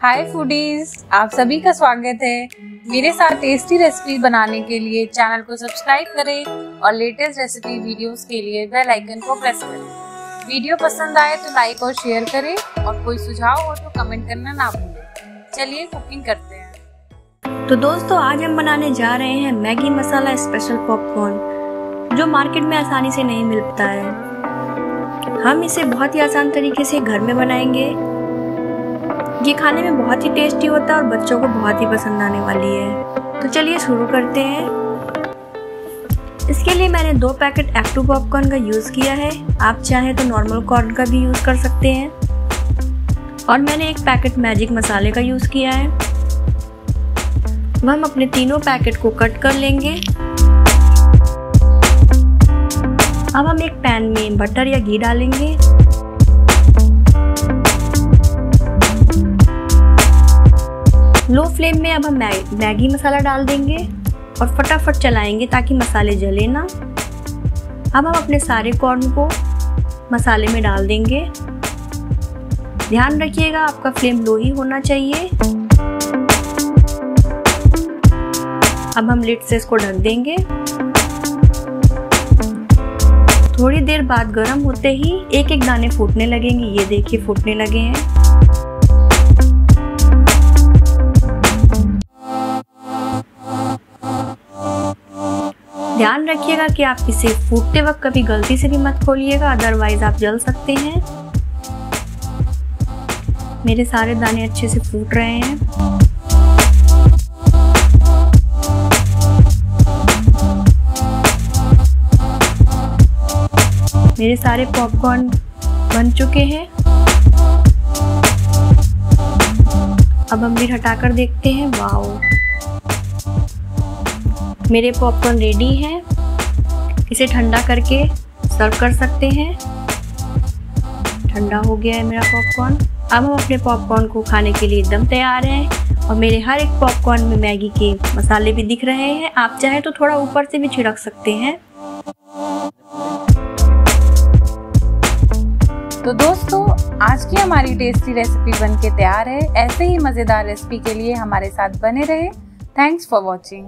हाय foodies आप सभी का स्वागत है मेरे साथ टेस्टी रेसिपी बनाने के लिए। चैनल को सब्सक्राइब करें और लेटेस्ट रेसिपी वीडियोस के लिए बेल आइकन को प्रेस करें। वीडियो पसंद आए तो लाइक और शेयर करें और कोई सुझाव हो तो कमेंट करना ना भूलें। चलिए कुकिंग करते हैं। तो दोस्तों आज हम बनाने जा रहे हैं मैगी मसाला स्पेशल पॉपकॉर्न जो मार्केट में आसानी से नहीं मिलता है। हम इसे बहुत ही आसान तरीके से घर में बनाएँगे। ये खाने में बहुत ही टेस्टी होता है और बच्चों को बहुत ही पसंद आने वाली है। तो चलिए शुरू करते हैं। इसके लिए मैंने दो पैकेट एक्टू पॉपकॉर्न का यूज़ किया है। आप चाहें तो नॉर्मल कॉर्न का भी यूज़ कर सकते हैं। और मैंने एक पैकेट मैजिक मसाले का यूज़ किया है। अब हम अपने तीनों पैकेट को कट कर लेंगे। अब हम एक पैन में बटर या घी डालेंगे। लो फ्लेम में अब हम मैगी मसाला डाल देंगे और फटाफट चलाएँगे ताकि मसाले जले ना। अब हम अपने सारे कॉर्न को मसाले में डाल देंगे। ध्यान रखिएगा, आपका फ्लेम लो ही होना चाहिए। अब हम लिड से इसको ढक देंगे। थोड़ी देर बाद गर्म होते ही एक एक दाने फूटने लगेंगे। ये देखिए, फूटने लगे हैं। ध्यान रखिएगा कि आप इसे फूटते वक्त कभी गलती से भी मत खोलिएगा अदरवाइज़ आप जल सकते हैं। मेरे सारे दाने अच्छे से फूट रहे हैं। मेरे सारे पॉपकॉर्न बन चुके हैं। अब हम भी हटाकर देखते हैं। वाओ मेरे पॉपकॉर्न रेडी हैं। इसे ठंडा करके सर्व कर सकते हैं। ठंडा हो गया है मेरा पॉपकॉर्न अब हम अपने पॉपकॉर्न को खाने के लिए एकदम तैयार हैं और मेरे हर एक पॉपकॉर्न में मैगी के मसाले भी दिख रहे हैं। आप चाहे तो थोड़ा ऊपर से भी छिड़क सकते हैं। तो दोस्तों, आज की हमारी टेस्टी रेसिपी बनके तैयार है। ऐसे ही मज़ेदार रेसिपी के लिए हमारे साथ बने रहे। Thanks for watching